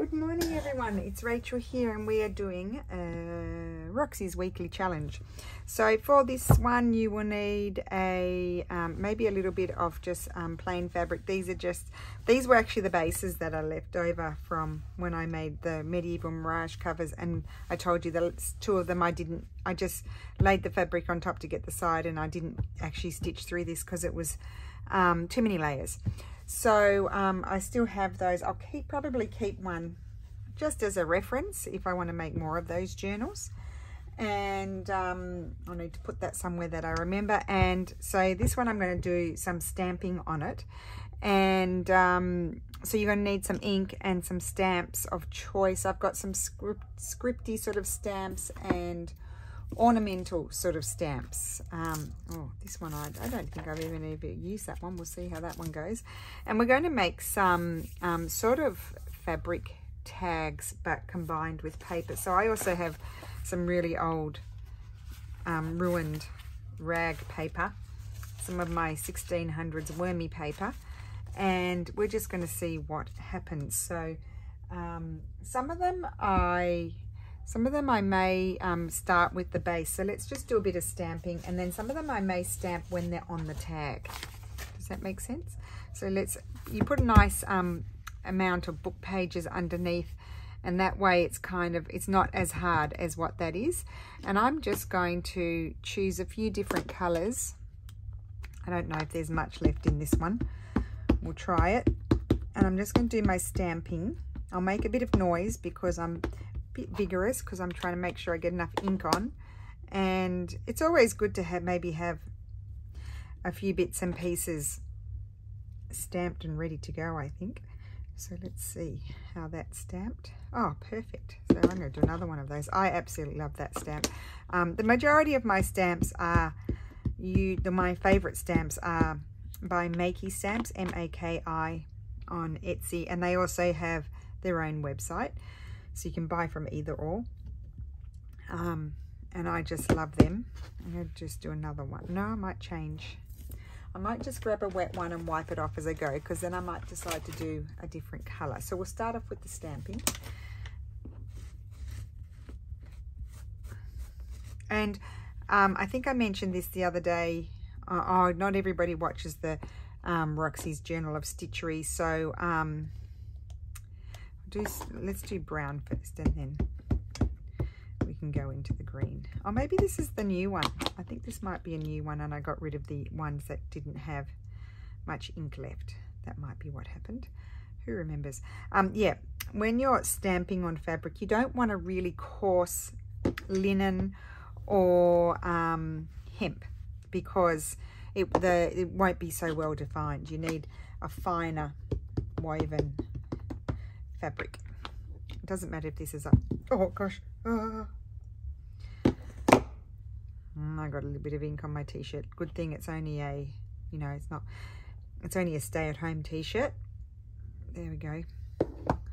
Good morning everyone, it's Rachel here and we are doing uh, Roxy's weekly challenge. So for this one you will need a um, maybe a little bit of just um, plain fabric. These are just, these were actually the bases that are left over from when I made the Medieval Mirage covers and I told you that two of them I didn't, I just laid the fabric on top to get the side and I didn't actually stitch through this because it was um, too many layers. So um, I still have those. I'll keep probably keep one just as a reference if I want to make more of those journals. And um, I need to put that somewhere that I remember. And so this one I'm going to do some stamping on it. And um, so you're going to need some ink and some stamps of choice. I've got some script, scripty sort of stamps and ornamental sort of stamps. Um, oh, this one, I, I, don't think I've even ever used that one. We'll see how that one goes. And we're going to make some um, sort of fabric tags, but combined with paper. So I also have some really old um, ruined rag paper, some of my 1600s wormy paper, and we're just going to see what happens. So um, some of them I some of them I may um, start with the base. So let's just do a bit of stamping. And then some of them I may stamp when they're on the tag. Does that make sense? So let's, you put a nice um, amount of book pages underneath and that way it's kind of, it's not as hard as what that is. And I'm just going to choose a few different colors. I don't know if there's much left in this one. We'll try it. And I'm just going to do my stamping. I'll make a bit of noise because I'm bit vigorous because I'm trying to make sure I get enough ink on. And it's always good to have maybe have a few bits and pieces stamped and ready to go, I think. So let's see how that's stamped. Oh, perfect. So I'm going to do another one of those. I absolutely love that stamp. Um, the majority of my stamps are, you. The, my favorite stamps are by Maki Stamps, M-A-K-I, on Etsy. And they also have their own website. So you can buy from either or. Um, and I just love them. I'm going to just do another one. No, I might change. I might just grab a wet one and wipe it off as I go because then I might decide to do a different colour. So we'll start off with the stamping. And um, I think I mentioned this the other day. Uh, oh, not everybody watches the um, Roxy's Journal of Stitchery. So um, do let's do brown first and then we can go into the green. Oh, maybe this is the new one. I think this might be a new one and I got rid of the ones that didn't have much ink left. That might be what happened. Who remembers? Um, yeah, when you're stamping on fabric, you don't want a really coarse linen or um, hemp because it, the, it won't be so well defined. You need a finer woven fabric. It doesn't matter if this is a, oh gosh. Mm, I got a little bit of ink on my t-shirt. Good thing it's only a, you know, it's not, it's only a stay-at-home t-shirt. There we go.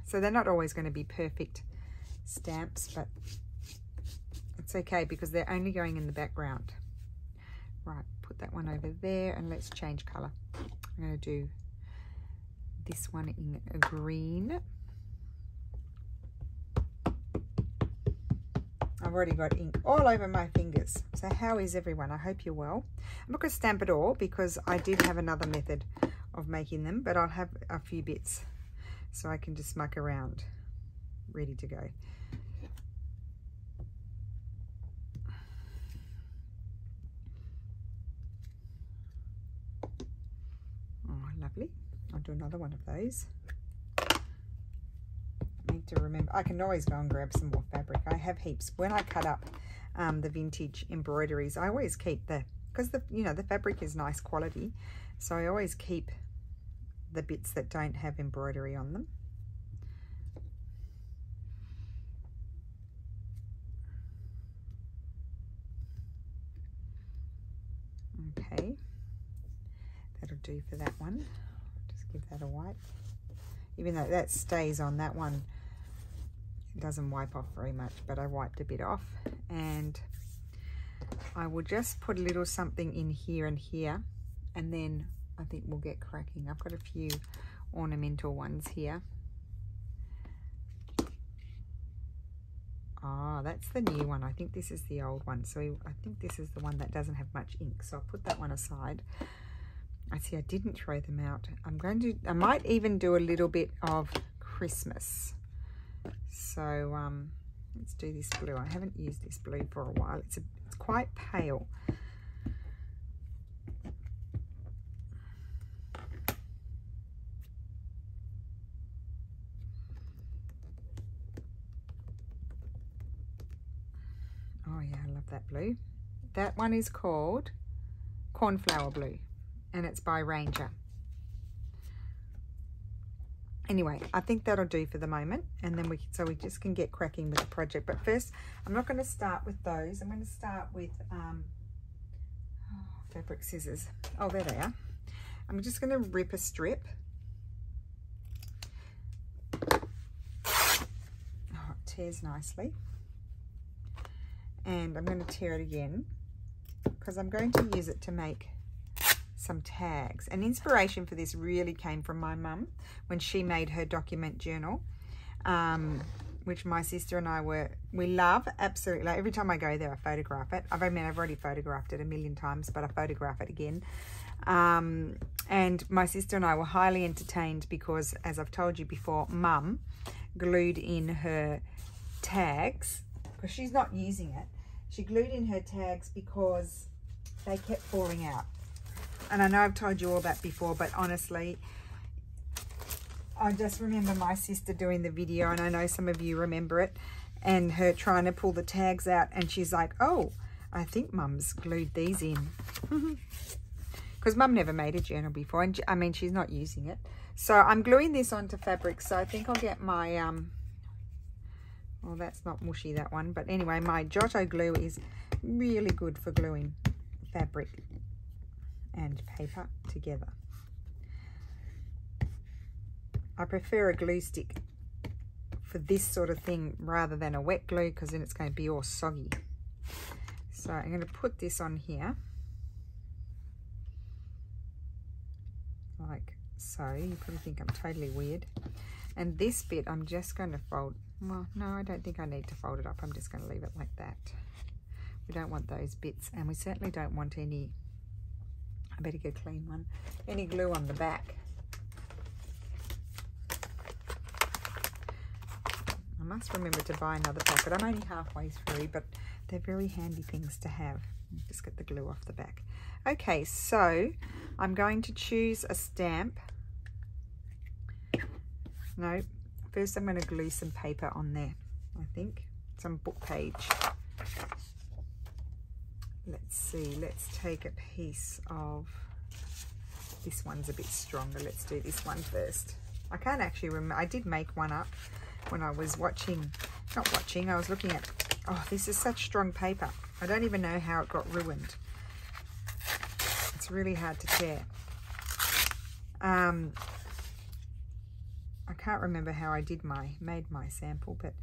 So they're not always going to be perfect stamps, but it's okay because they're only going in the background. Right, put that one over there and let's change colour. I'm going to do this one in green. I've already got ink all over my fingers. So how is everyone? I hope you're well. I'm not going to stamp it all because I did have another method of making them, but I'll have a few bits so I can just muck around ready to go. Oh, lovely. I'll do another one of those to remember. I can always go and grab some more fabric. I have heaps. When I cut up um, the vintage embroideries, I always keep the, because the, you know, the fabric is nice quality. So I always keep the bits that don't have embroidery on them. Okay, that'll do for that one. Just give that a wipe. Even though that stays on that one doesn't wipe off very much, but I wiped a bit off. And I will just put a little something in here and here, and then I think we'll get cracking. I've got a few ornamental ones here. Oh, that's the new one. I think this is the old one. So I think this is the one that doesn't have much ink. So I'll put that one aside. I see I didn't throw them out. I'm going to, I might even do a little bit of Christmas. So um, let's do this blue. I haven't used this blue for a while. It's, a, it's quite pale. Oh yeah, I love that blue. That one is called Cornflower Blue and it's by Ranger. Anyway, I think that'll do for the moment and then we so we just can get cracking with the project. But first, I'm not going to start with those. I'm going to start with um, oh, fabric scissors. Oh, there they are. I'm just going to rip a strip. Oh, it tears nicely and I'm going to tear it again because I'm going to use it to make some tags. And inspiration for this really came from my mum when she made her document journal, um, which my sister and I were, we love absolutely. Like every time I go there, I photograph it. I've, I mean, I've already photographed it a million times, but I photograph it again. Um, and my sister and I were highly entertained because, as I've told you before, mum glued in her tags because she's not using it she glued in her tags because they kept falling out. And I know I've told you all that before, but honestly, I just remember my sister doing the video, and I know some of you remember it, and her trying to pull the tags out, and she's like, oh, I think mum's glued these in. Because mum never made a journal before, and I mean, she's not using it. So I'm gluing this onto fabric, so I think I'll get my um, well, that's not mushy, that one. But anyway, my Giotto glue is really good for gluing fabric and paper together. I prefer a glue stick for this sort of thing rather than a wet glue because then it's going to be all soggy. So I'm going to put this on here. Like so. You probably think I'm totally weird. And this bit I'm just going to fold well, no, I don't think I need to fold it up. I'm just going to leave it like that. We don't want those bits, and we certainly don't want any, I better a clean one, any glue on the back. I must remember to buy another packet. I'm only halfway through, but they're very handy things to have. Just get the glue off the back. Okay, so I'm going to choose a stamp. No, First, I'm going to glue some paper on there, I think. Some book page. Let's see, let's take a piece of, this one's a bit stronger. Let's do this one first. I can't actually remember, I did make one up when I was watching, not watching, I was looking at, oh, this is such strong paper. I don't even know how it got ruined. It's really hard to tear. Um, I can't remember how I did my, made my sample, but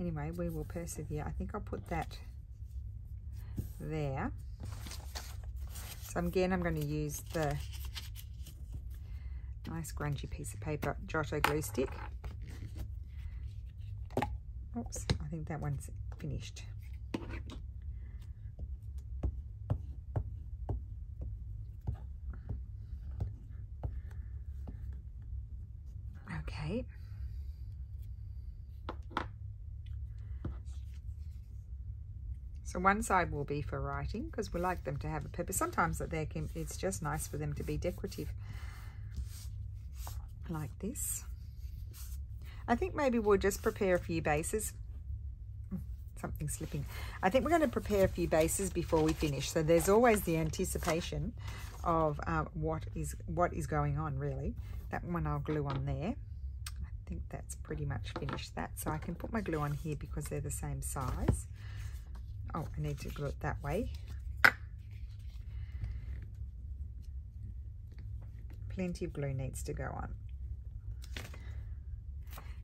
anyway, we will persevere. I think I'll put that there. So again, I'm going to use the nice grungy piece of paper, Giotto glue stick. Oops, I think that one's finished. So one side will be for writing because we like them to have a purpose. Sometimes that they can, it's just nice for them to be decorative like this. I think maybe we'll just prepare a few bases. Something slipping. I think we're going to prepare a few bases before we finish. So there's always the anticipation of uh, what is what is going on really. That one I'll glue on there. I think that's pretty much finished that. So I can put my glue on here because they're the same size. Oh, I need to glue it that way. Plenty of glue needs to go on.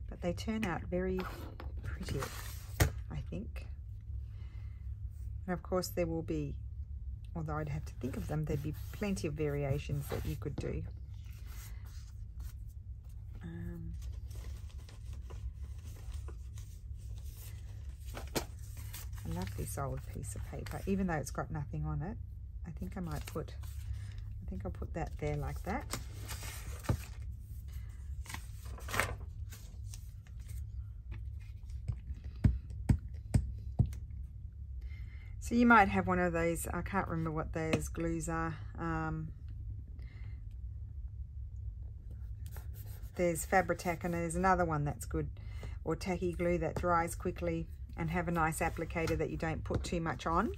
But they turn out very pretty, I think. And of course there will be, although I'd have to think of them, there'd be plenty of variations that you could do. This old piece of paper, even though it's got nothing on it. I think I might put, I think I'll put that there like that. So you might have one of those, I can't remember what those glues are. Um, there's Fabri-Tac and there's another one that's good, or tacky glue that dries quickly and have a nice applicator that you don't put too much on.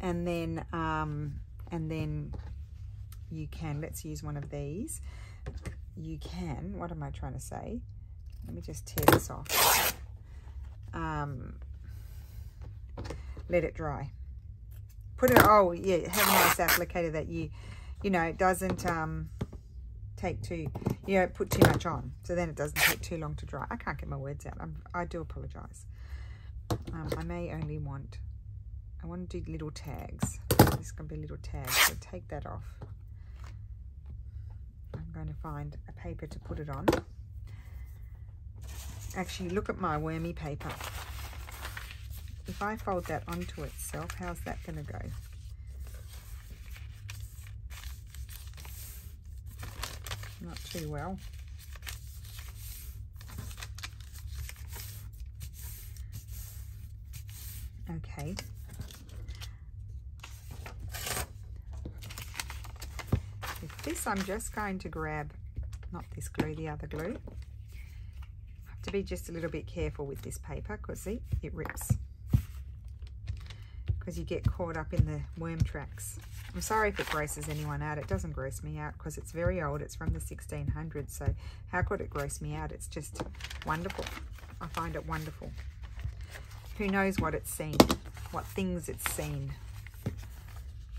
And then, um, and then you can, let's use one of these. You can, what am I trying to say? Let me just tear this off. Um, let it dry. Put it, oh yeah, have a nice applicator that you, you know, it doesn't um, take too, you don't put too much on. So then it doesn't take too long to dry. I can't get my words out. I'm, i do apologise. Um, I may only want, I want to do little tags. This is going to be little tags, so take that off. I'm going to find a paper to put it on. Actually, look at my wormy paper if I fold that onto itself, how's that going to go? Not too well. Okay. With this, I'm just going to grab, not this glue, the other glue. I have to be just a little bit careful with this paper because see, it rips because you get caught up in the worm tracks. I'm sorry if it grosses anyone out. It doesn't gross me out because it's very old. It's from the 1600s. So how could it gross me out? It's just wonderful. I find it wonderful. Who knows what it's seen, what things it's seen,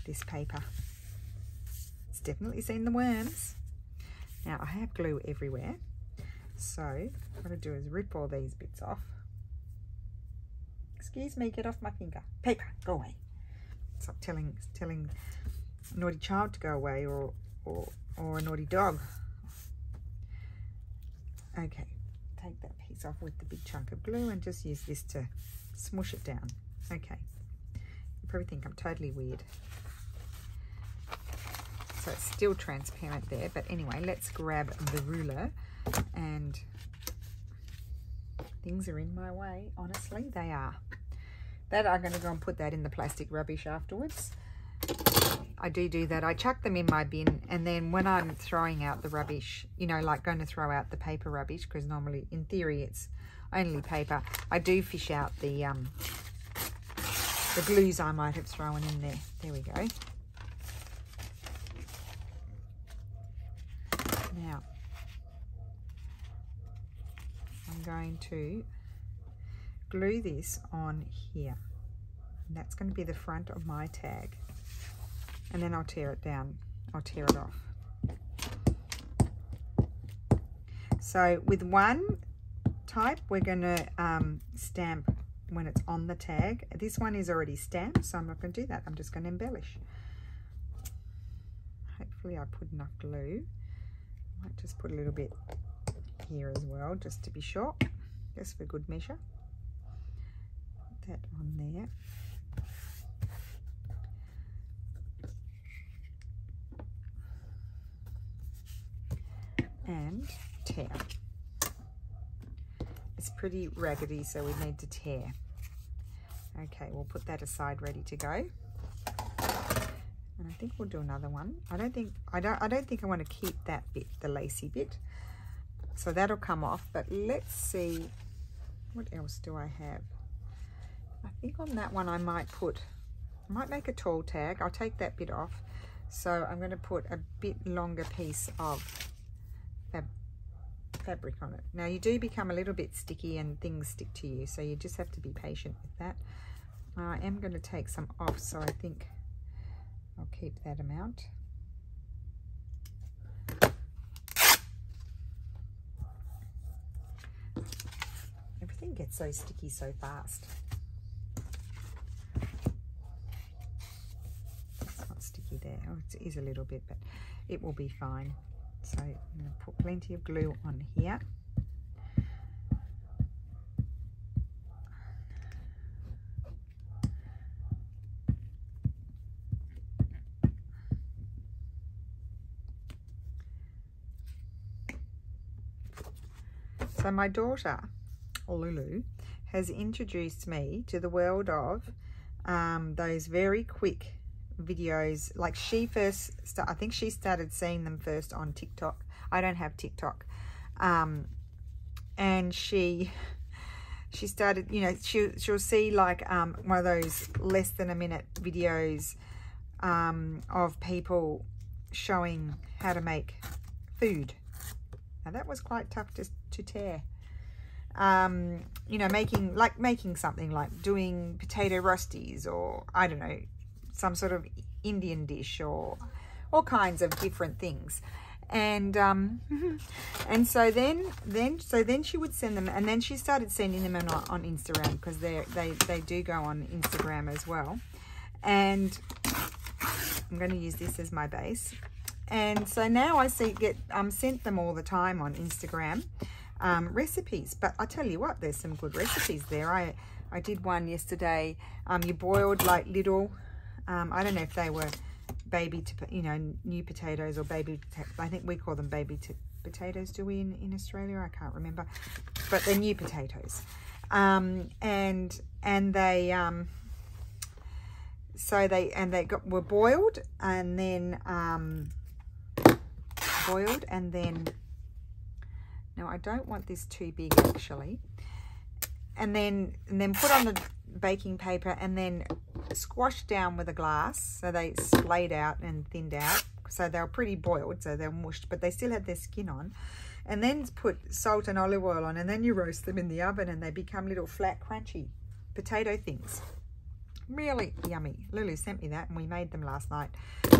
this paper. It's definitely seen the worms. Now I have glue everywhere. So what I do is rip all these bits off. Excuse me, get off my finger. Paper, go away. Stop telling telling a naughty child to go away or or or a naughty dog. Okay, take that piece off with the big chunk of glue and just use this to smush it down. Okay, you probably think I'm totally weird. So it's still transparent there, but anyway, let's grab the ruler and things are in my way, honestly, they are. That I'm going to go and put that in the plastic rubbish afterwards. I do do that. I chuck them in my bin and then when I'm throwing out the rubbish, you know, like going to throw out the paper rubbish, because normally, in theory, it's only paper, I do fish out the, um, the glues I might have thrown in there. There we go. Now, I'm going to glue this on here. And that's going to be the front of my tag. And then I'll tear it down. I'll tear it off. So with one type, we're going to um, stamp when it's on the tag. This one is already stamped, so I'm not going to do that. I'm just going to embellish. Hopefully I put enough glue. I might just put a little bit here as well, just to be sure, just for good measure that on there. And tear. It's pretty raggedy, so we need to tear. Okay, we'll put that aside ready to go. And I think we'll do another one. I don't think I don't I don't think I want to keep that bit, the lacy bit. So that'll come off, but let's see what else do I have? I think on that one I might put, I might make a tall tag. I'll take that bit off. So I'm going to put a bit longer piece of fab fabric on it. Now you do become a little bit sticky and things stick to you. So you just have to be patient with that. I am going to take some off. So I think I'll keep that amount. Everything gets so sticky so fast. It's not sticky there. Oh, it is a little bit, but it will be fine. So I'm going to put plenty of glue on here. So my daughter, Lulu, has introduced me to the world of um, those very quick videos. Like she first, I think she started seeing them first on TikTok. I don't have TikTok. Um, and she she started, you know, she, she'll see like um, one of those less than a minute videos um, of people showing how to make food. Now that was quite tough to, to tear. Um, you know, making, like making something like doing potato rusties or, I don't know, some sort of Indian dish or all kinds of different things. And um, and so then then so then she would send them and then she started sending them on, on Instagram because they they they do go on Instagram as well. And I'm going to use this as my base. And so now I see get um sent them all the time on Instagram um, recipes. But I tell you what there's some good recipes there. I I did one yesterday. Um, you boiled like little um, I don't know if they were baby, to, you know, new potatoes or baby, I think we call them baby potatoes, do we, in, in Australia? I can't remember. But they're new potatoes. Um, and, and they, um, so they, and they got, were boiled and then, um, boiled and then, now I don't want this too big actually. And then, and then put on the baking paper and then squashed down with a glass. So they splayed out and thinned out. So they were pretty boiled, so they're mushed, but they still had their skin on. And then put salt and olive oil on, and then you roast them in the oven and they become little flat, crunchy potato things. Really yummy. Lulu sent me that and we made them last night.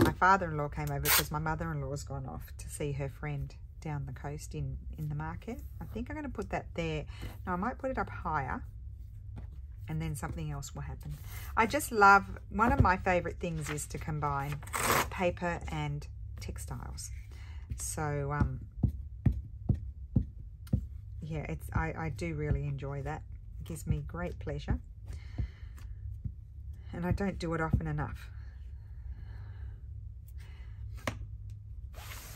My father-in-law came over because my mother-in-law's gone off to see her friend down the coast in, in the market. I think I'm going to put that there. Now I might put it up higher and then something else will happen. I just love, one of my favorite things is to combine paper and textiles. So, um, yeah, it's I, I do really enjoy that. It gives me great pleasure. And I don't do it often enough.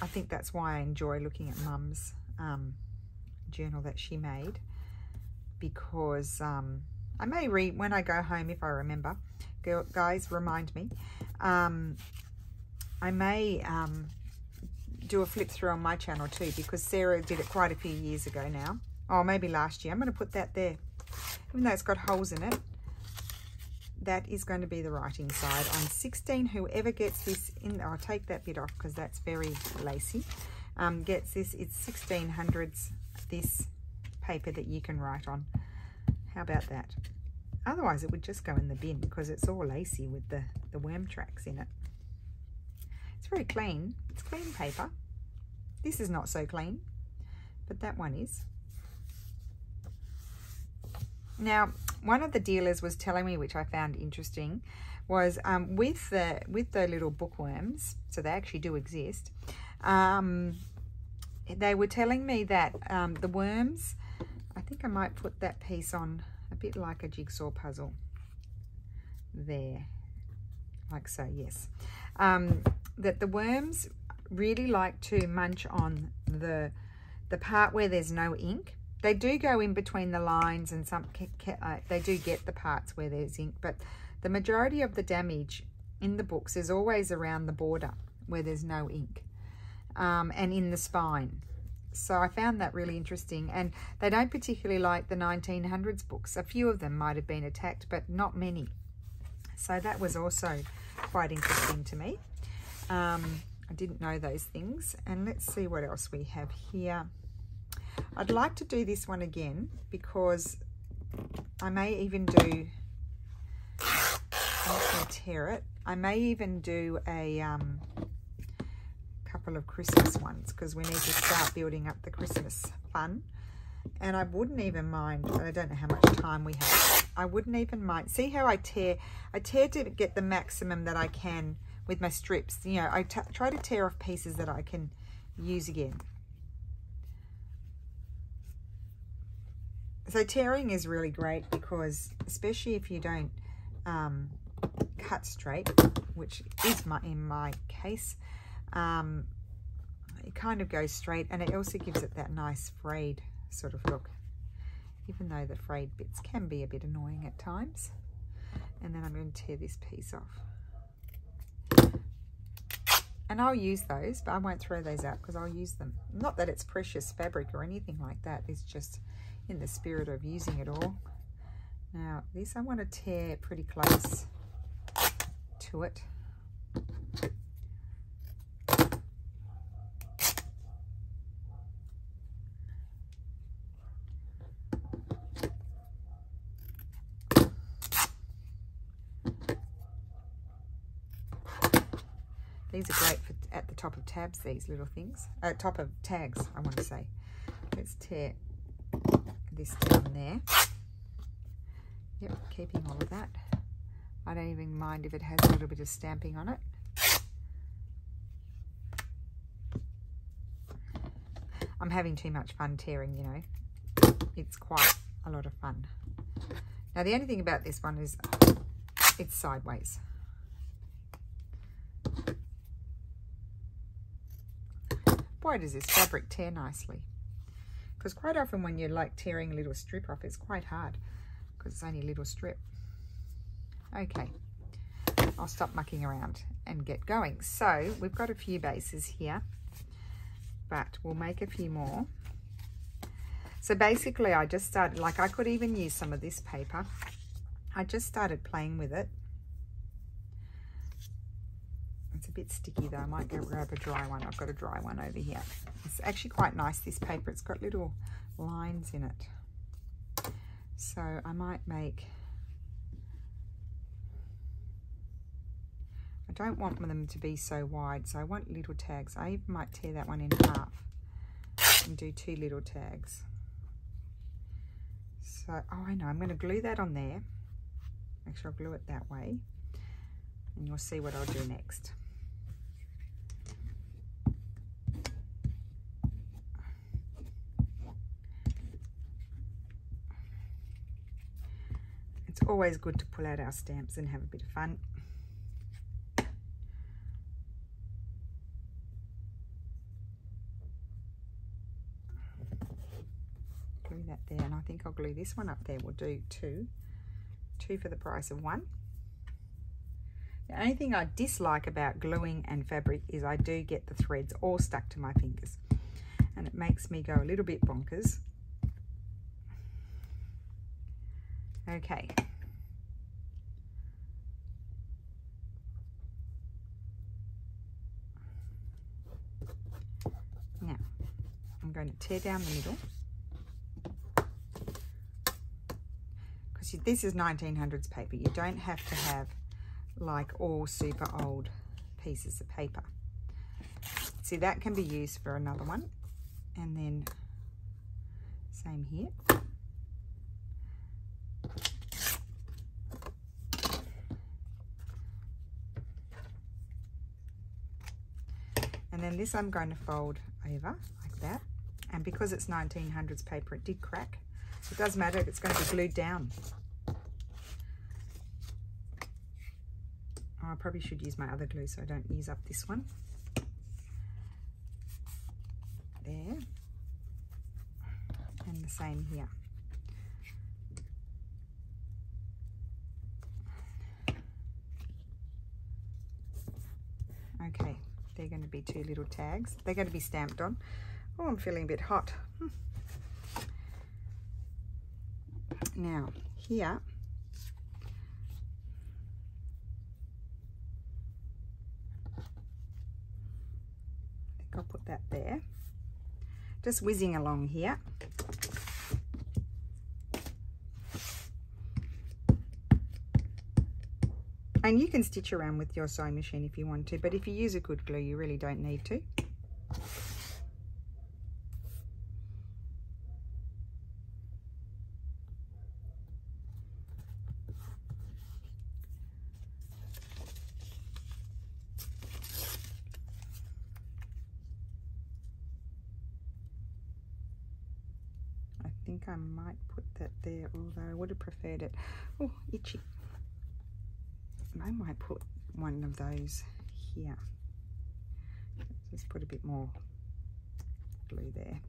I think that's why I enjoy looking at Mum's um, journal that she made because um, I may read when I go home if I remember. Guys, remind me. Um, I may um, do a flip through on my channel too because Sarah did it quite a few years ago now. Oh, maybe last year. I'm going to put that there. Even though it's got holes in it, that is going to be the writing side on 16. Whoever gets this in, I'll take that bit off because that's very lacy. Um, gets this, it's 1600s, this paper that you can write on. How about that? Otherwise it would just go in the bin because it's all lacy with the, the worm tracks in it. It's very clean. It's clean paper. This is not so clean, but that one is. Now, one of the dealers was telling me, which I found interesting, was um, with the with the little bookworms, so they actually do exist, um, they were telling me that um, the worms I think I might put that piece on a bit like a jigsaw puzzle there, like so, yes. Um, that the worms really like to munch on the, the part where there's no ink. They do go in between the lines and some uh, they do get the parts where there's ink, but the majority of the damage in the books is always around the border where there's no ink um, and in the spine. So I found that really interesting. And they don't particularly like the 1900s books. A few of them might have been attacked, but not many. So that was also quite interesting to me. Um, I didn't know those things. And let's see what else we have here. I'd like to do this one again because I may even do, I'm tear it. I may even do a, um, couple of Christmas ones because we need to start building up the Christmas fun. And I wouldn't even mind, I don't know how much time we have. I wouldn't even mind. See how I tear? I tear to get the maximum that I can with my strips. You know, I try to tear off pieces that I can use again. So tearing is really great because, especially if you don't um, cut straight, which is my in my case, um, it kind of goes straight and it also gives it that nice frayed sort of look, even though the frayed bits can be a bit annoying at times. And then I'm going to tear this piece off. And I'll use those, but I won't throw those out because I'll use them. Not that it's precious fabric or anything like that. It's just in the spirit of using it all. Now, this I want to tear pretty close to it. These are great for at the top of tabs, these little things. Uh, top of tags, I want to say. Let's tear this down there. Yep, keeping all of that. I don't even mind if it has a little bit of stamping on it. I'm having too much fun tearing, you know. It's quite a lot of fun. Now, the only thing about this one is it's sideways. Boy, does this fabric tear nicely. Because quite often when you're like tearing a little strip off, it's quite hard because it's only a little strip. Okay, I'll stop mucking around and get going. So we've got a few bases here, but we'll make a few more. So basically I just started, like I could even use some of this paper. I just started playing with it it's a bit sticky though. I might go grab a dry one. I've got a dry one over here. It's actually quite nice, this paper. It's got little lines in it. So I might make... I don't want them to be so wide, so I want little tags. I might tear that one in half and do two little tags. So, oh, I know. I'm going to glue that on there. Make sure I glue it that way. And you'll see what I'll do next. Always good to pull out our stamps and have a bit of fun. Glue that there and I think I'll glue this one up there. We'll do two. Two for the price of one. The only thing I dislike about gluing and fabric is I do get the threads all stuck to my fingers and it makes me go a little bit bonkers. Okay, going to tear down the middle. Because this is 1900s paper. You don't have to have like all super old pieces of paper. See, that can be used for another one. And then same here. And then this I'm going to fold over like that and because it's 1900s paper it did crack. It does matter if it's going to be glued down. Oh, I probably should use my other glue so I don't use up this one. There. And the same here. Okay they're going to be two little tags. They're going to be stamped on Oh, I'm feeling a bit hot. Now, here, I think I'll put that there. Just whizzing along here. And you can stitch around with your sewing machine if you want to, but if you use a good glue, you really don't need to. might put that there, although I would have preferred it. Oh, itchy. I might put one of those here. Let's put a bit more glue there.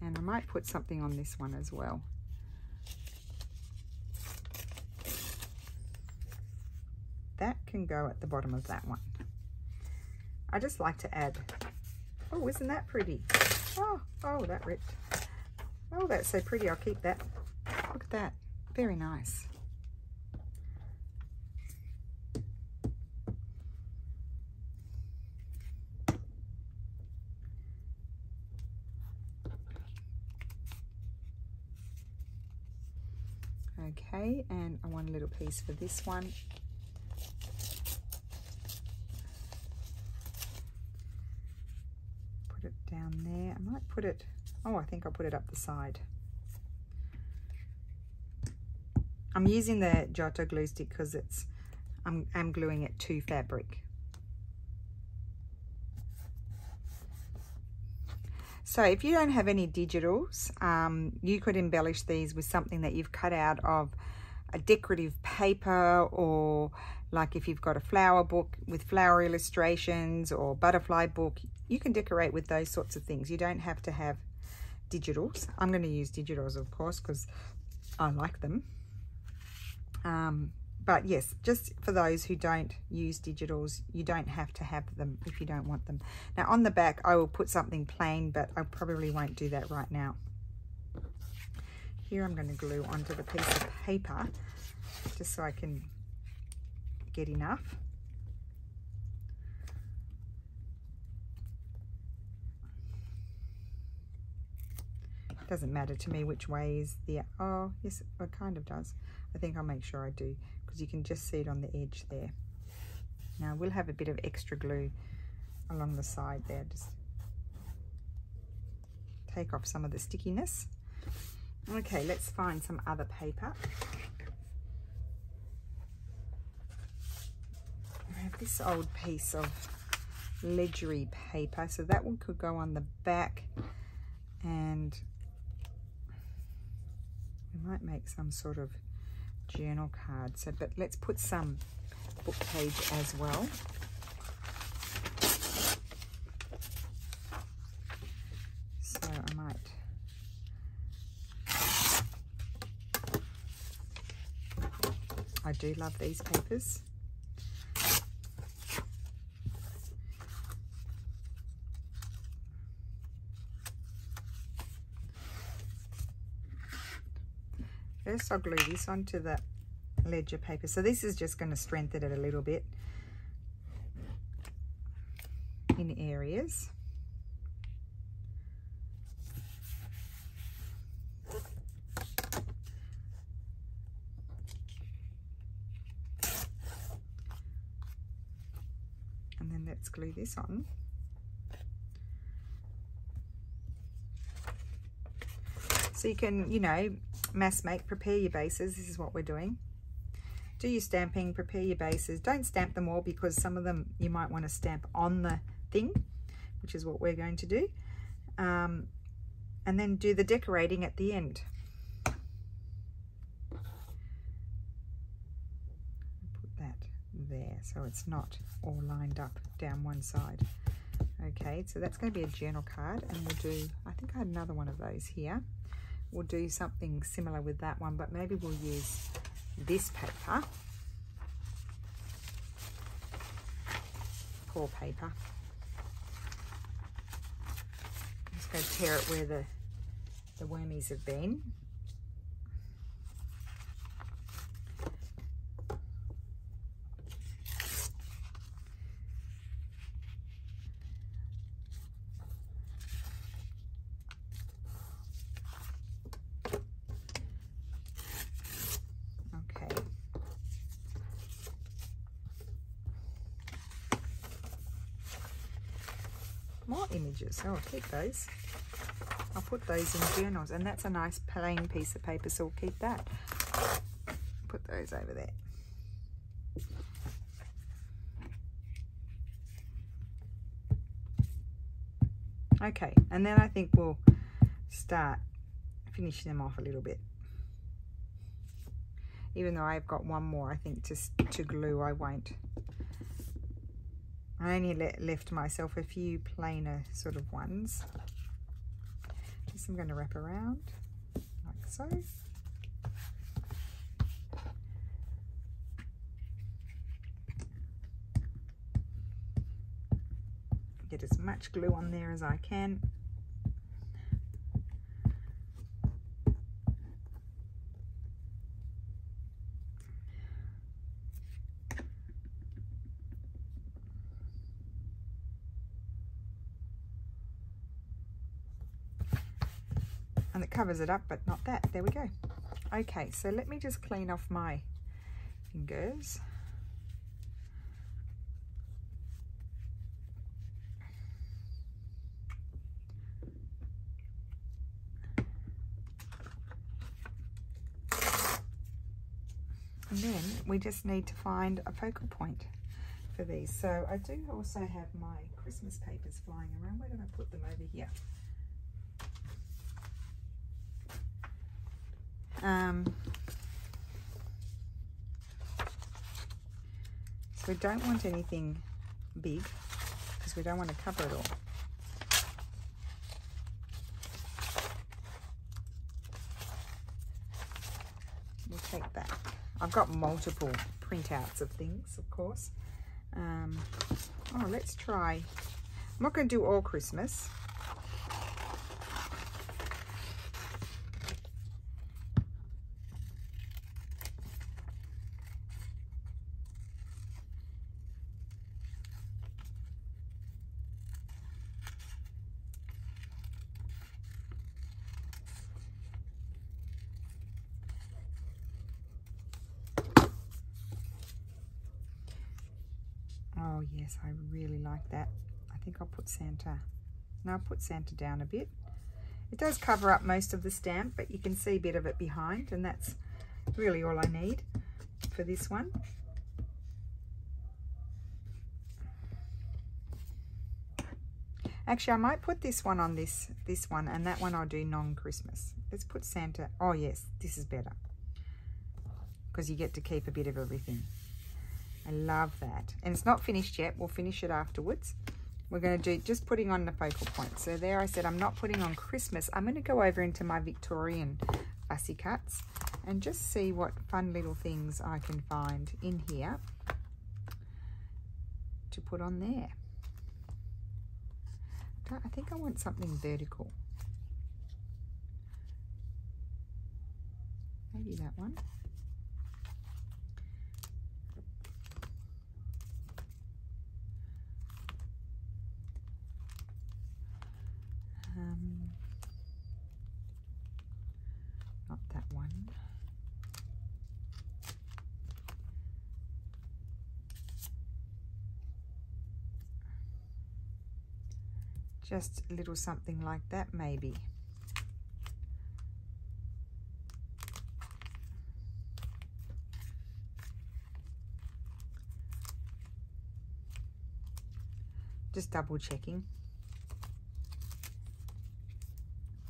and I might put something on this one as well go at the bottom of that one. I just like to add, oh, isn't that pretty? Oh, oh, that ripped. Oh, that's so pretty. I'll keep that. Look at that. Very nice. Okay, and I want a little piece for this one. Put it down there. I might put it, oh, I think I'll put it up the side. I'm using the Giotto glue stick because it's, I'm, I'm gluing it to fabric. So if you don't have any digitals, um, you could embellish these with something that you've cut out of a decorative paper or like if you've got a flower book with flower illustrations or butterfly book, you can decorate with those sorts of things. You don't have to have digitals. I'm going to use digitals, of course, because I like them. Um, but yes, just for those who don't use digitals, you don't have to have them if you don't want them. Now on the back, I will put something plain, but I probably won't do that right now. Here I'm going to glue onto the piece of paper, just so I can get enough. Doesn't matter to me which way is the, oh, yes, it kind of does. I think I'll make sure I do because you can just see it on the edge there. Now we'll have a bit of extra glue along the side there. Just take off some of the stickiness. Okay, let's find some other paper. I have this old piece of ledgery paper. So that one could go on the back and we might make some sort of journal card. So, but let's put some book page as well. So I might I do love these papers. First I'll glue this onto the ledger paper. So this is just going to strengthen it a little bit in areas. And then let's glue this on. So you can, you know, mass make, prepare your bases. This is what we're doing. Do your stamping, prepare your bases. Don't stamp them all because some of them you might want to stamp on the thing, which is what we're going to do. Um, and then do the decorating at the end. Put that there so it's not all lined up down one side. Okay, so that's going to be a journal card and we'll do, I think I had another one of those here we'll do something similar with that one, but maybe we'll use this paper. Poor paper. Just go tear it where the, the wormies have been. More images. So I'll keep those. I'll put those in journals. And that's a nice plain piece of paper, so we'll keep that. Put those over there. Okay, and then I think we'll start finishing them off a little bit. Even though I've got one more, I think just to glue, I won't I only le left myself a few plainer sort of ones. This I'm going to wrap around like so. Get as much glue on there as I can. Covers it up but not that. There we go. Okay so let me just clean off my fingers. And then we just need to find a focal point for these. So I do also have my Christmas papers flying around. Where did I put them? Over here Um, we don't want anything big because we don't want to cover it all. We'll take that. I've got multiple printouts of things, of course. Um, oh, let's try. I'm not going to do all Christmas. Oh yes, I really like that. I think I'll put Santa, Now I'll put Santa down a bit. It does cover up most of the stamp, but you can see a bit of it behind, and that's really all I need for this one. Actually, I might put this one on this, this one, and that one I'll do non-Christmas. Let's put Santa. Oh, yes, this is better. Because you get to keep a bit of everything. I love that. And it's not finished yet. We'll finish it afterwards. We're going to do just putting on the focal point. So there I said I'm not putting on Christmas. I'm going to go over into my Victorian fussy cuts and just see what fun little things I can find in here to put on there. I think I want something vertical. Maybe that one. Um, not that one. Just a little something like that maybe. Just double checking.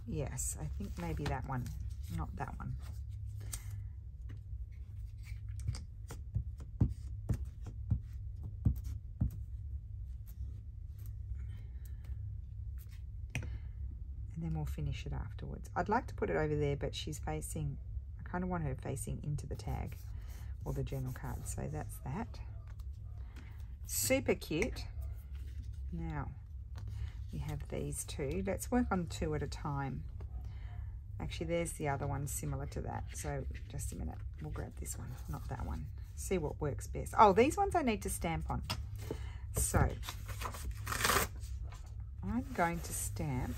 Yes, I think maybe that one, not that one. We'll finish it afterwards. I'd like to put it over there, but she's facing, I kind of want her facing into the tag or the journal card. So that's that. Super cute. Now, we have these two. Let's work on two at a time. Actually, there's the other one similar to that. So just a minute. We'll grab this one, not that one. See what works best. Oh, these ones I need to stamp on. So I'm going to stamp.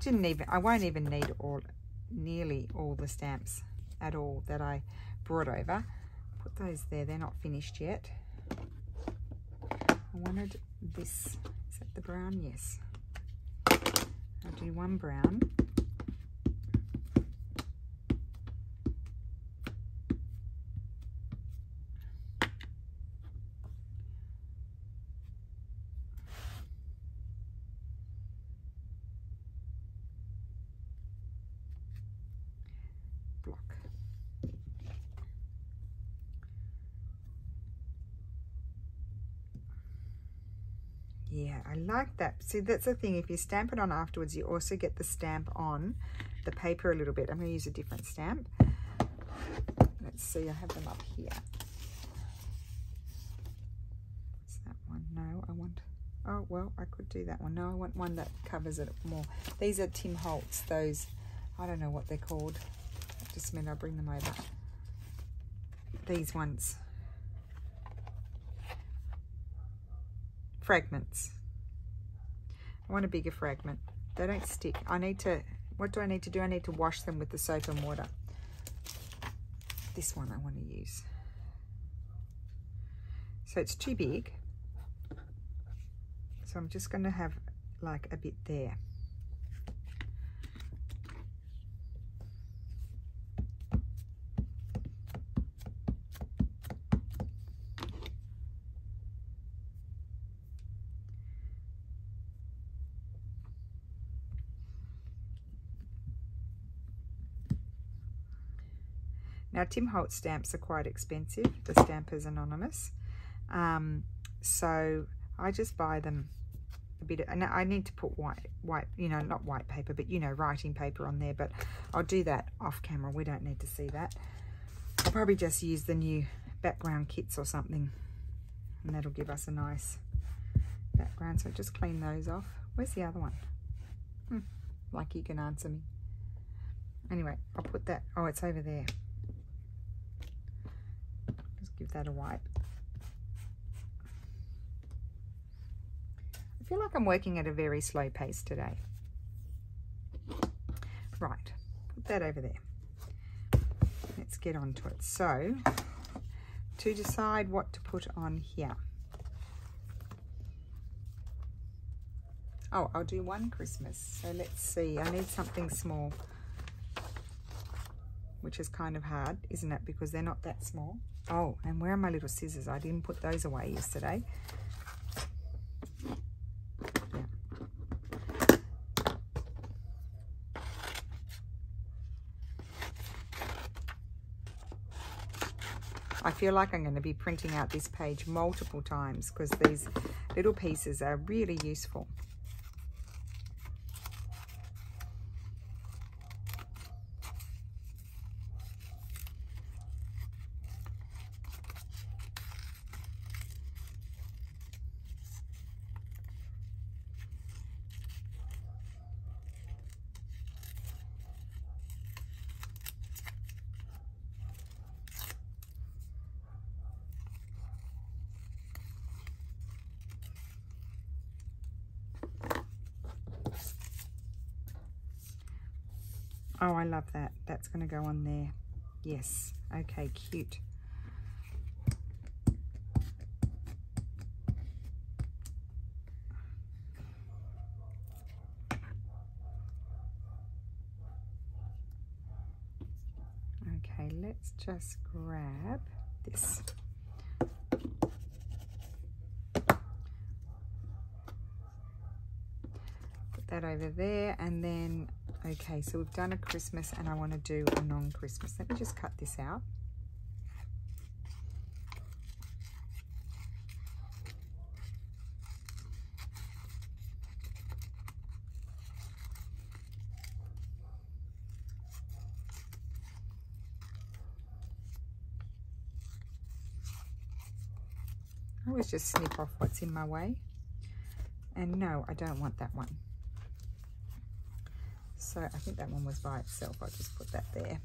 Didn't even, I won't even need all, nearly all the stamps at all that I brought over. Put those there, they're not finished yet. I wanted this is that the brown? Yes. I'll do one brown. Like that. See, that's the thing. If you stamp it on afterwards, you also get the stamp on the paper a little bit. I'm going to use a different stamp. Let's see, I have them up here. What's that one? No, I want... Oh, well, I could do that one. No, I want one that covers it more. These are Tim Holtz, those... I don't know what they're called. Just a minute, I'll bring them over. These ones. Fragments. I want a bigger fragment. They don't stick. I need to... What do I need to do? I need to wash them with the soap and water this one I want to use. So it's too big. So I'm just going to have like a bit there. Now, Tim Holtz stamps are quite expensive. The Stampers Anonymous. Um, so I just buy them a bit. Of, and I need to put white, white, you know, not white paper, but, you know, writing paper on there. But I'll do that off camera. We don't need to see that. I'll probably just use the new background kits or something. And that'll give us a nice background. So just clean those off. Where's the other one? Hmm, like you can answer me. Anyway, I'll put that. Oh, it's over there give that a wipe. I feel like I'm working at a very slow pace today. Right, put that over there. Let's get on to it. So, to decide what to put on here. Oh, I'll do one Christmas. So let's see. I need something small, which is kind of hard, isn't it? Because they're not that small. Oh, and where are my little scissors? I didn't put those away yesterday. I feel like I'm going to be printing out this page multiple times because these little pieces are really useful. Oh, I love that. That's going to go on there. Yes. Okay, cute. Okay, let's just grab this. Put that over there and then Okay, so we've done a Christmas and I want to do a non-Christmas. Let me just cut this out. I always just snip off what's in my way. And no, I don't want that one. So I think that one was by itself. I'll just put that there.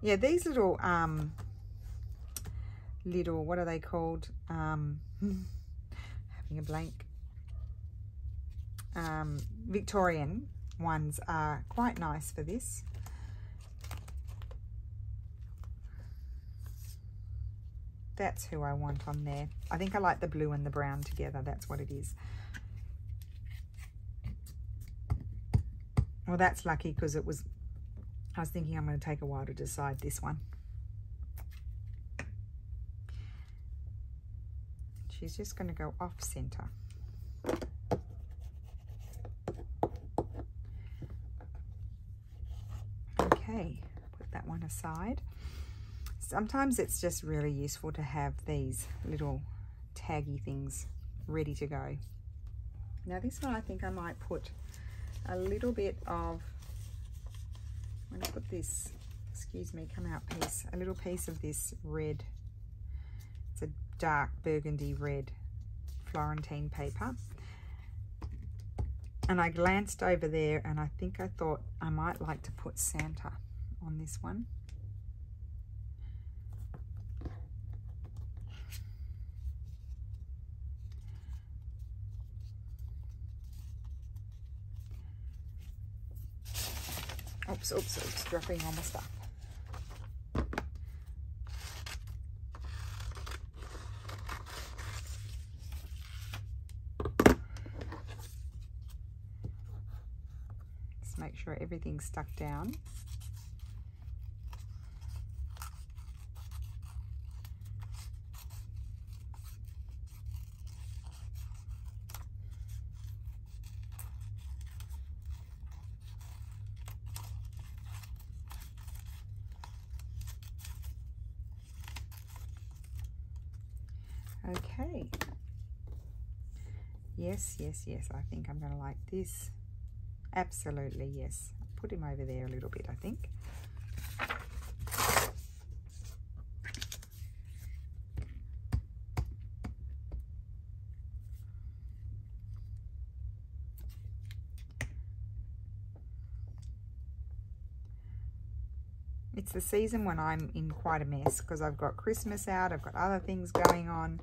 Yeah, these little, um, little, what are they called? Um, having a blank. Um, Victorian ones are quite nice for this. That's who I want on there. I think I like the blue and the brown together. That's what it is. Well, that's lucky because it was, I was thinking I'm going to take a while to decide this one. She's just going to go off center. Okay, put that one aside. Sometimes it's just really useful to have these little taggy things ready to go. Now this one I think I might put a little bit of, I'm going to put this, excuse me, come out piece, a little piece of this red, it's a dark burgundy red Florentine paper. And I glanced over there and I think I thought I might like to put Santa on this one. Oops, oops, oops, dropping all my stuff. Just make sure everything's stuck down. Okay. Yes, yes, yes. I think I'm going to like this. Absolutely, yes. Put him over there a little bit, I think. It's the season when I'm in quite a mess because I've got Christmas out, I've got other things going on.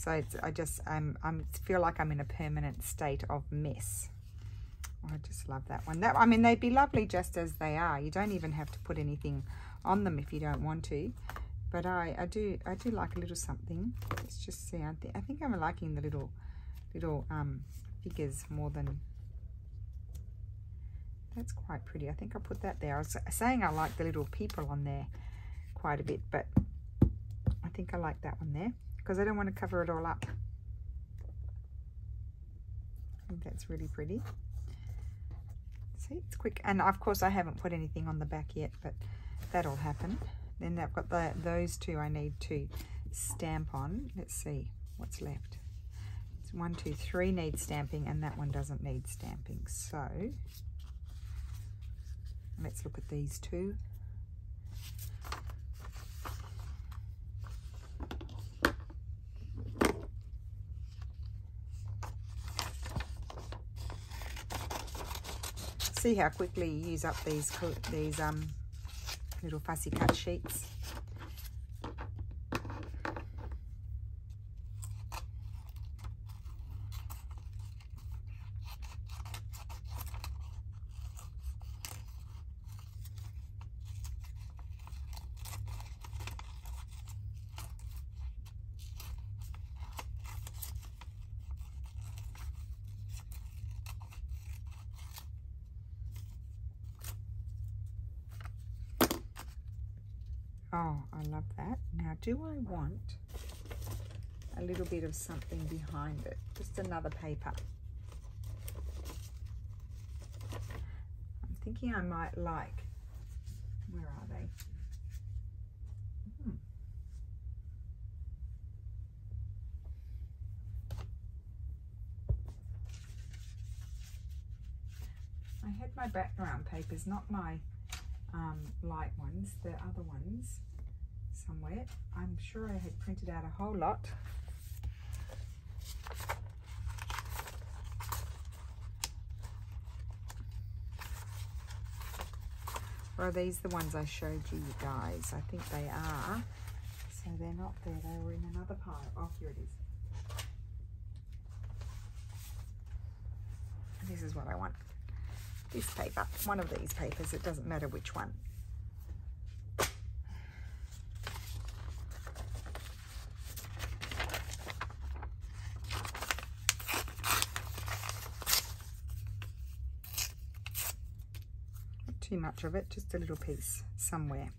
So it's, I just I'm, I'm feel like I'm in a permanent state of mess. I just love that one. That I mean, they'd be lovely just as they are. You don't even have to put anything on them if you don't want to. But I, I do I do like a little something. Let's just see. I, th I think I'm liking the little little um, figures more than that's quite pretty. I think I'll put that there. I was saying I like the little people on there quite a bit, but I think I like that one there because I don't want to cover it all up. I think that's really pretty. See, it's quick. And of course I haven't put anything on the back yet, but that'll happen. Then I've got the, those two I need to stamp on. Let's see what's left. It's one, two, three need stamping and that one doesn't need stamping. So Let's look at these two. See how quickly you use up these these um, little fussy cut sheets. Oh, I love that. Now, do I want a little bit of something behind it? Just another paper. I'm thinking I might like, where are they? Hmm. I had my background papers, not my um, light ones, the other ones somewhere. I'm sure I had printed out a whole lot. Or are these the ones I showed you, you guys? I think they are. So they're not there, they were in another pile. Oh, here it is. This is what I want this paper, one of these papers, it doesn't matter which one. much of it, just a little piece somewhere.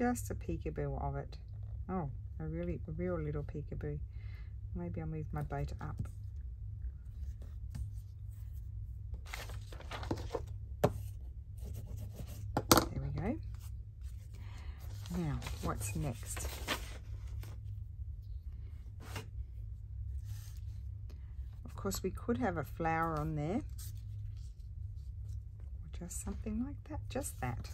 just a peekaboo of it. Oh, a really, a real little peekaboo. Maybe I'll move my boat up. There we go. Now, what's next? Of course, we could have a flower on there. Or just something like that, just that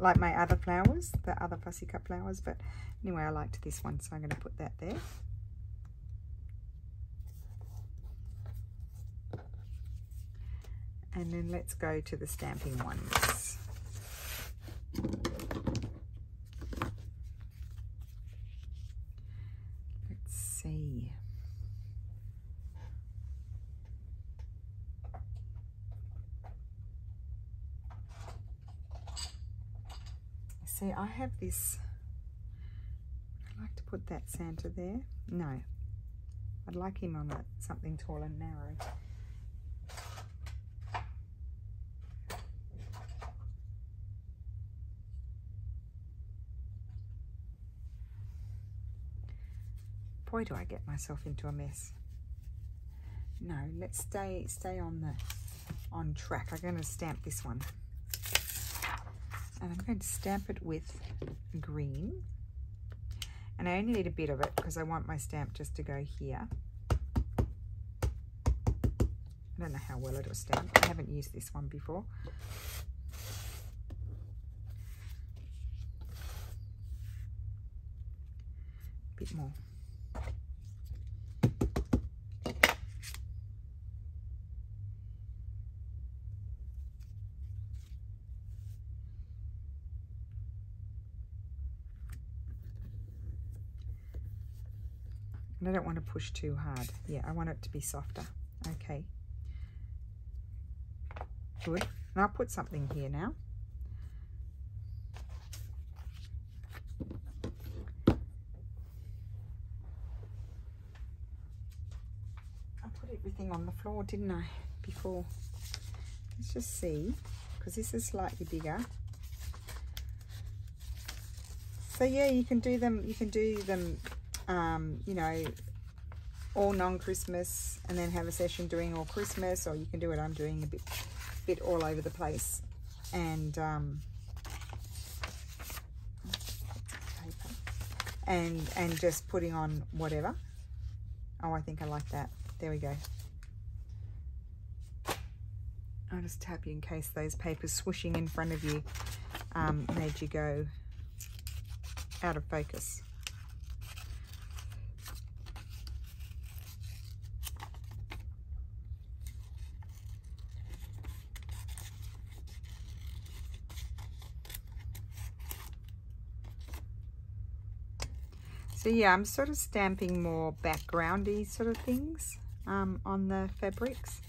like my other flowers, the other fussy cut flowers, but anyway, I liked this one, so I'm going to put that there. And then let's go to the stamping ones. Let's see. see, I have this, I'd like to put that Santa there. No, I'd like him on a, something tall and narrow. Boy, do I get myself into a mess. No, let's stay stay on the on track. I'm going to stamp this one and I'm going to stamp it with green. And I only need a bit of it because I want my stamp just to go here. I don't know how well it'll stamp. I haven't used this one before. A bit more. I don't want to push too hard. Yeah, I want it to be softer. Okay. Good. And I'll put something here now. I put everything on the floor, didn't I, before? Let's just see, because this is slightly bigger. So yeah, you can do them, you can do them um, you know, all non-Christmas and then have a session doing all Christmas or you can do what I'm doing a bit bit all over the place. And um, and and just putting on whatever. Oh I think I like that. There we go. I'll just tap you in case those papers swooshing in front of you um, made you go out of focus So yeah, I'm sort of stamping more backgroundy sort of things um, on the fabrics.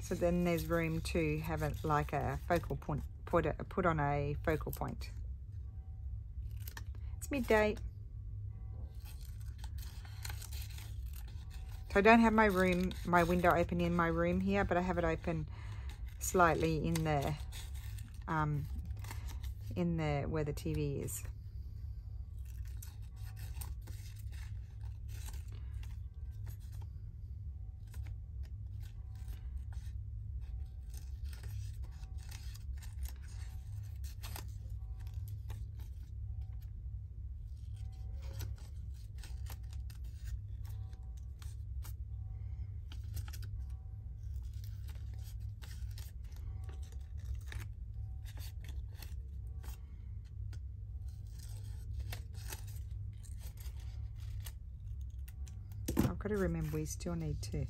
So then there's room to have it like a focal point, put, a, put on a focal point. It's midday. So I don't have my room, my window open in my room here, but I have it open slightly in the, um, in the, where the TV is. got to remember we still need to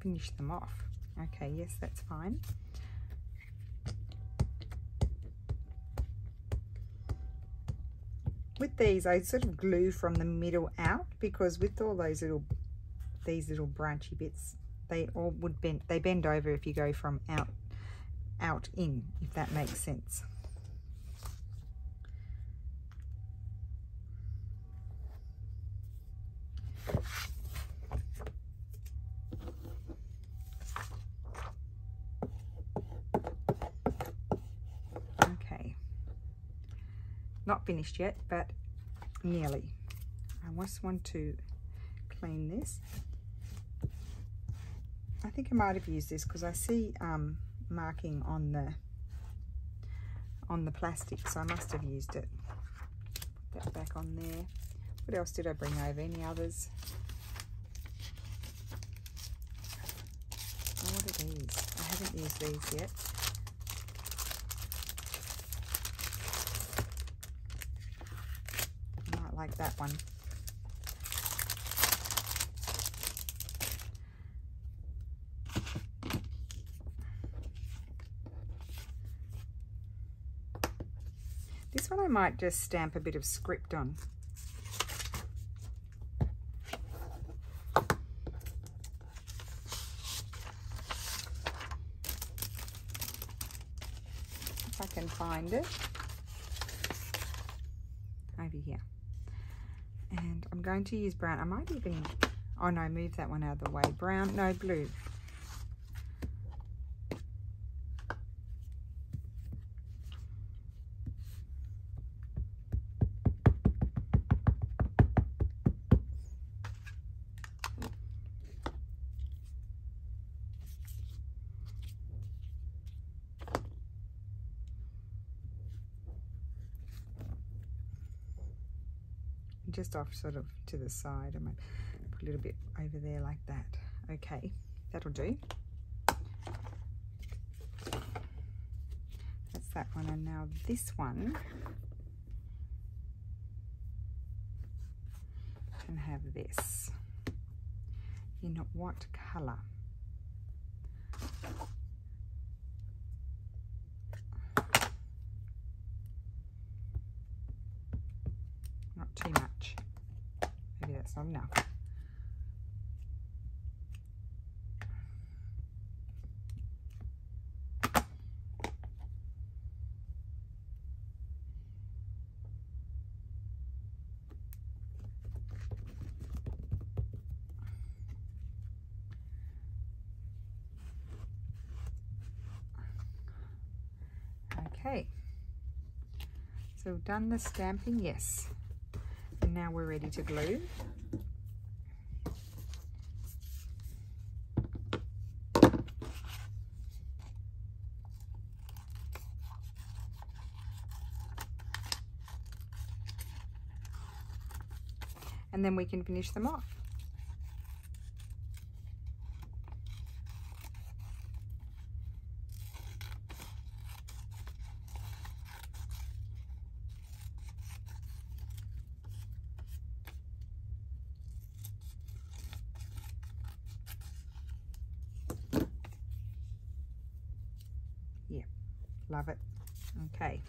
finish them off. Okay, yes, that's fine. With these, I sort of glue from the middle out because with all those little, these little branchy bits, they all would bend, they bend over if you go from out, out in, if that makes sense. Not finished yet, but nearly. I just want to clean this. I think I might have used this because I see um, marking on the on the plastic, so I must have used it. Put that back on there. What else did I bring over? Any others? What are these? I haven't used these yet. I might like that one. This one I might just stamp a bit of script on. If I can find it. Over here. And I'm going to use brown. I might even, oh no, move that one out of the way. Brown, no, blue. Just off sort of to the side. I might put a little bit over there like that. Okay, that'll do. That's that one. And now this one can have this. In what colour? too much. Maybe that's not enough. Okay, so we've done the stamping, yes And now we're ready to glue. And then we can finish them off. Love it. Okay.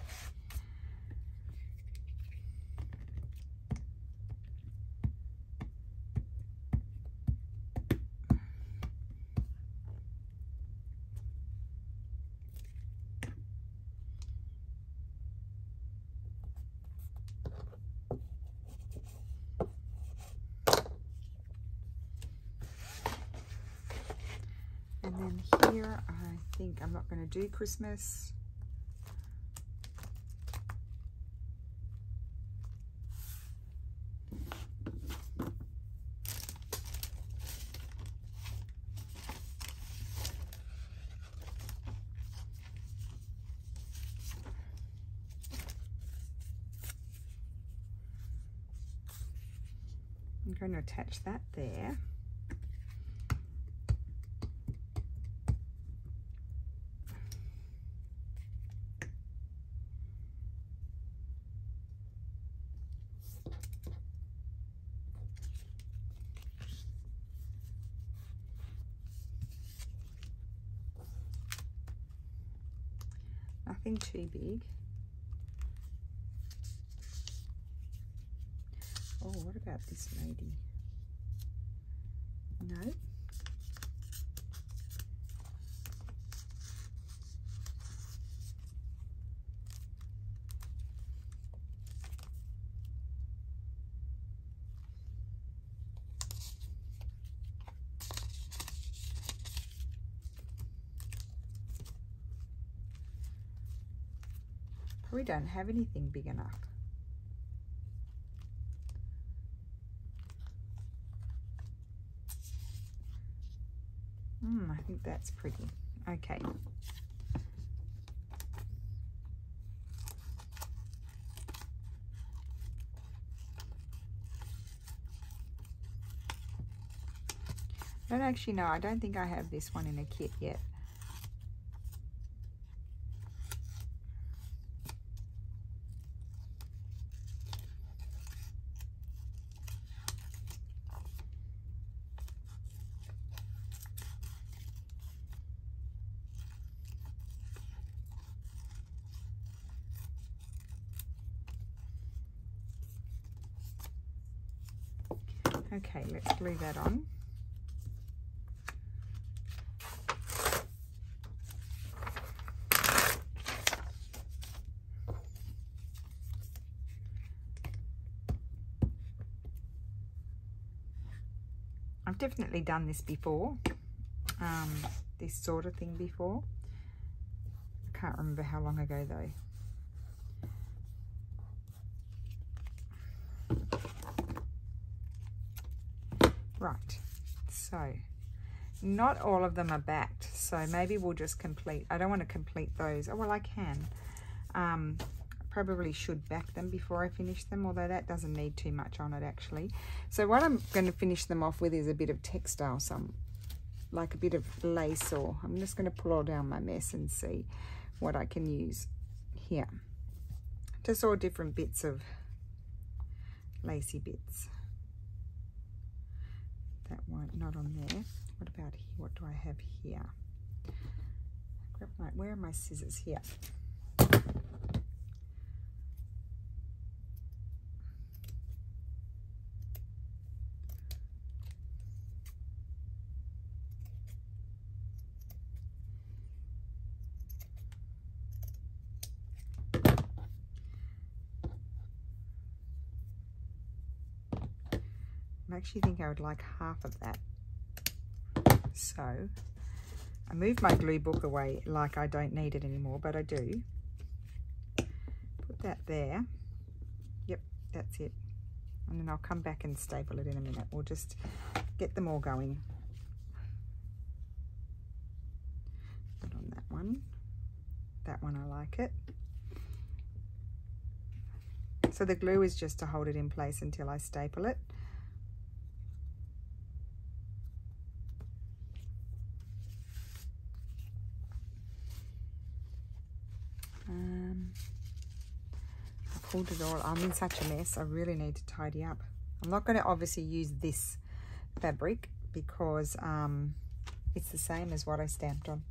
And then here, I think I'm not going to do Christmas. I'm going to attach that there. Nothing too big. Oh, what about this lady? No. don't have anything big enough. Mm, I think that's pretty. Okay. I don't actually know. I don't think I have this one in a kit yet. Let's glue that on. I've definitely done this before, um, this sort of thing before. I can't remember how long ago though. Right, so not all of them are backed, so maybe we'll just complete. I don't want to complete those. Oh, well, I can. Um, probably should back them before I finish them, although that doesn't need too much on it actually. So what I'm going to finish them off with is a bit of textile, some like a bit of lace or I'm just going to pull all down my mess and see what I can use here. Just all different bits of lacy bits that one not on there. What about here? What do I have here? Grab my, where are my scissors? Here. I actually think I would like half of that. So I move my glue book away like I don't need it anymore, but I do. Put that there. Yep, that's it. And then I'll come back and staple it in a minute. We'll just get them all going. Put on that one. That one I like it. So the glue is just to hold it in place until I staple it. It all. I'm in such a mess. I really need to tidy up. I'm not going to obviously use this fabric because um, it's the same as what I stamped on.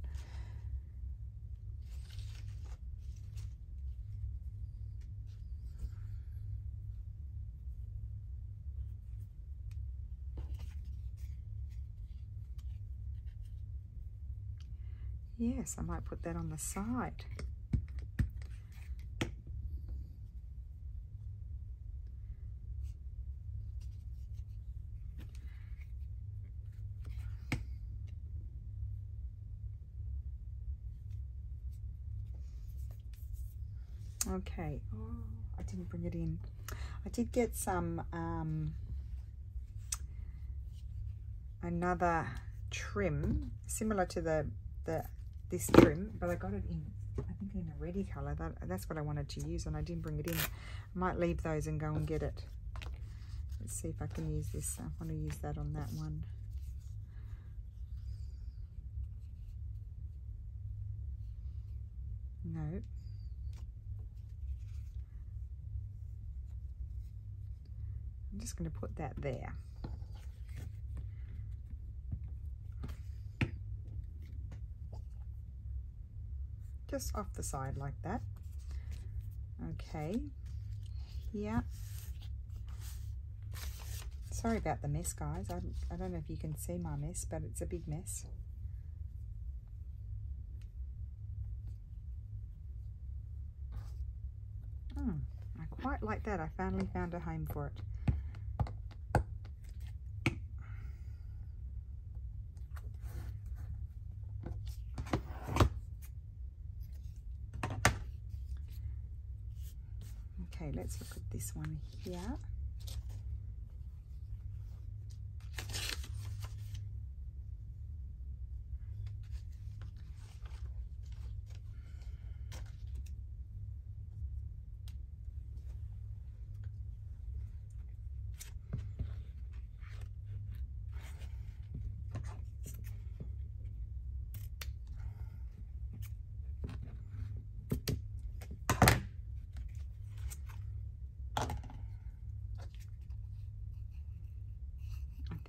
Yes, I might put that on the side. Okay. Oh, I didn't bring it in. I did get some, um, another trim, similar to the, the this trim, but I got it in, I think in a ready colour. That, that's what I wanted to use, and I didn't bring it in. I might leave those and go and get it. Let's see if I can use this. I want to use that on that one. No. I'm just going to put that there. Just off the side like that. Okay, here. Sorry about the mess, guys. I, I don't know if you can see my mess, but it's a big mess. Hmm, I quite like that. I finally found a home for it. Let's look at this one here.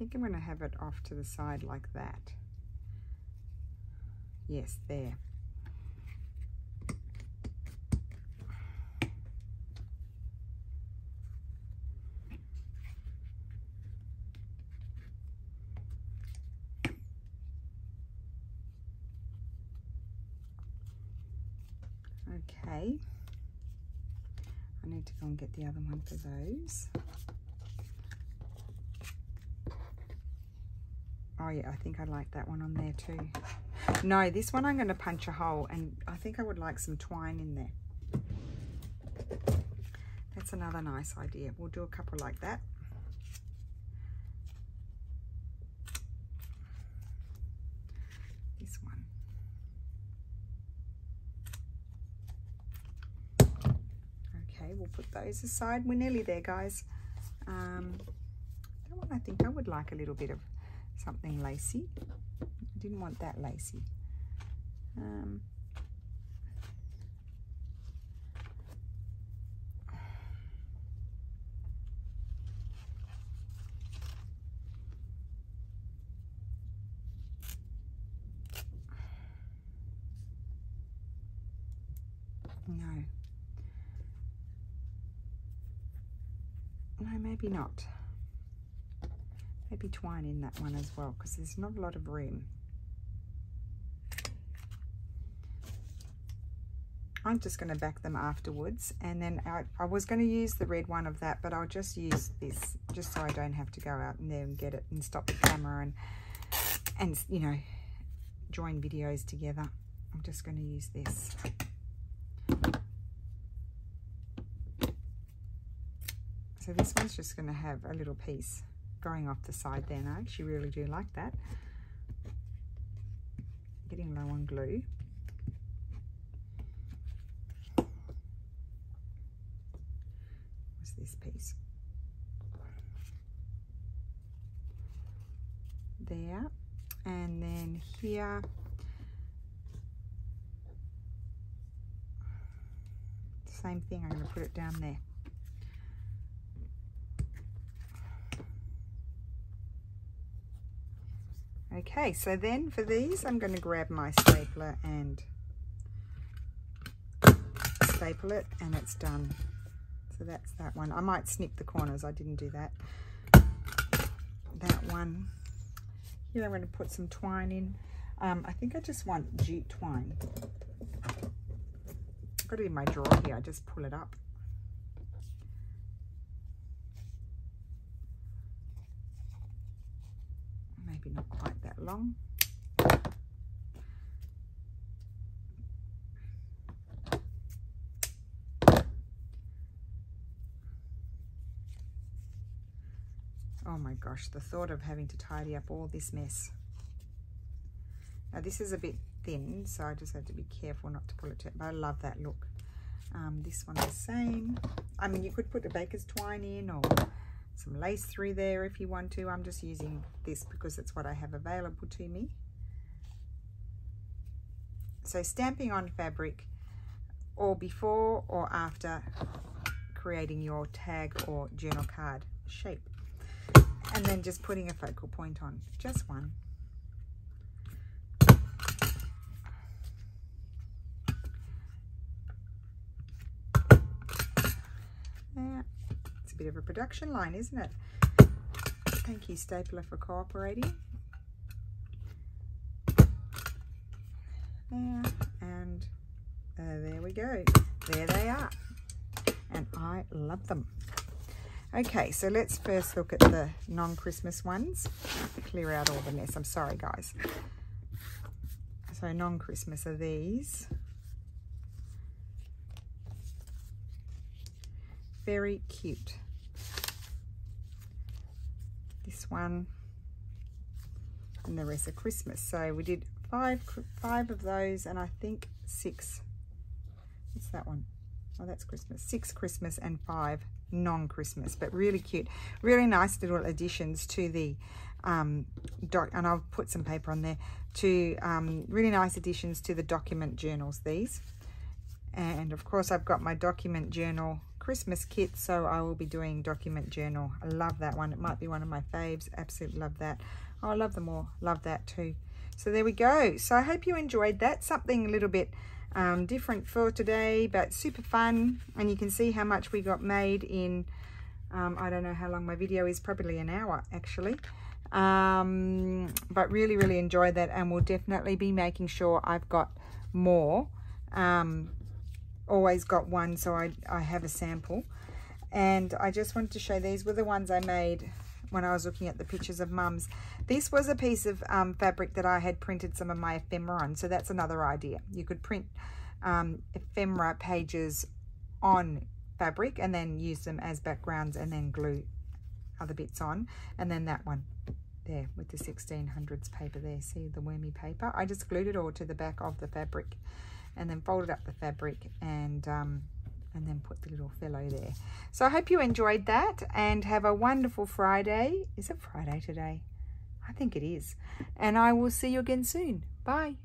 Think I'm going to have it off to the side like that. Yes, there. Okay. I need to go and get the other one for those. Oh yeah, I think I like that one on there too. No, this one I'm going to punch a hole and I think I would like some twine in there. That's another nice idea. We'll do a couple like that. This one. Okay, we'll put those aside. We're nearly there, guys. Um, that one I think I would like a little bit of something lacy. I didn't want that lacy. Um, no. No, maybe not maybe twine in that one as well because there's not a lot of room. I'm just going to back them afterwards and then I, I was going to use the red one of that but I'll just use this just so I don't have to go out and there and get it and stop the camera and and you know join videos together. I'm just going to use this. So this one's just going to have a little piece going off the side there. I actually really do like that. Getting low on glue. What's this piece? There. And then here, same thing, I'm going to put it down there. Okay, so then for these, I'm going to grab my stapler and staple it, and it's done. So that's that one. I might snip the corners. I didn't do that. That one. Here I'm going to put some twine in. Um, I think I just want jute twine. I've got it in my drawer here. I just pull it up. Maybe not quite long. Oh my gosh, the thought of having to tidy up all this mess. Now this is a bit thin, so I just have to be careful not to pull it, but I love that look. Um, this one's the same. I mean, you could put the baker's twine in or some lace through there if you want to. I'm just using this because it's what I have available to me. So stamping on fabric or before or after creating your tag or journal card shape. And then just putting a focal point on, just one. Bit of a production line, isn't it? Thank you, Stapler, for cooperating. There, and uh, there we go. There they are. And I love them. Okay, so let's first look at the non-Christmas ones. Clear out all the mess. I'm sorry, guys. So non-Christmas are these. Very cute this one and the rest of Christmas. So we did five five of those and I think six. What's that one? Oh, that's Christmas. Six Christmas and five non-Christmas, but really cute. Really nice little additions to the um, doc, and I'll put some paper on there, to um, really nice additions to the document journals, these. And of course, I've got my document journal Christmas kit, so I will be doing document journal. I love that one. It might be one of my faves. Absolutely love that. Oh, I love them all. Love that too. So there we go. So I hope you enjoyed that. Something a little bit um, different for today, but super fun. And you can see how much we got made in, um, I don't know how long my video is, probably an hour actually. Um, but really, really enjoyed that and we'll definitely be making sure I've got more. Um, always got one, so I, I have a sample. And I just wanted to show these were the ones I made when I was looking at the pictures of mums. This was a piece of um, fabric that I had printed some of my ephemera on, so that's another idea. You could print um, ephemera pages on fabric and then use them as backgrounds and then glue other bits on. And then that one there with the 1600s paper there, see the wormy paper? I just glued it all to the back of the fabric and then folded up the fabric and um, and then put the little fellow there. So I hope you enjoyed that and have a wonderful Friday. Is it Friday today? I think it is. And I will see you again soon. Bye.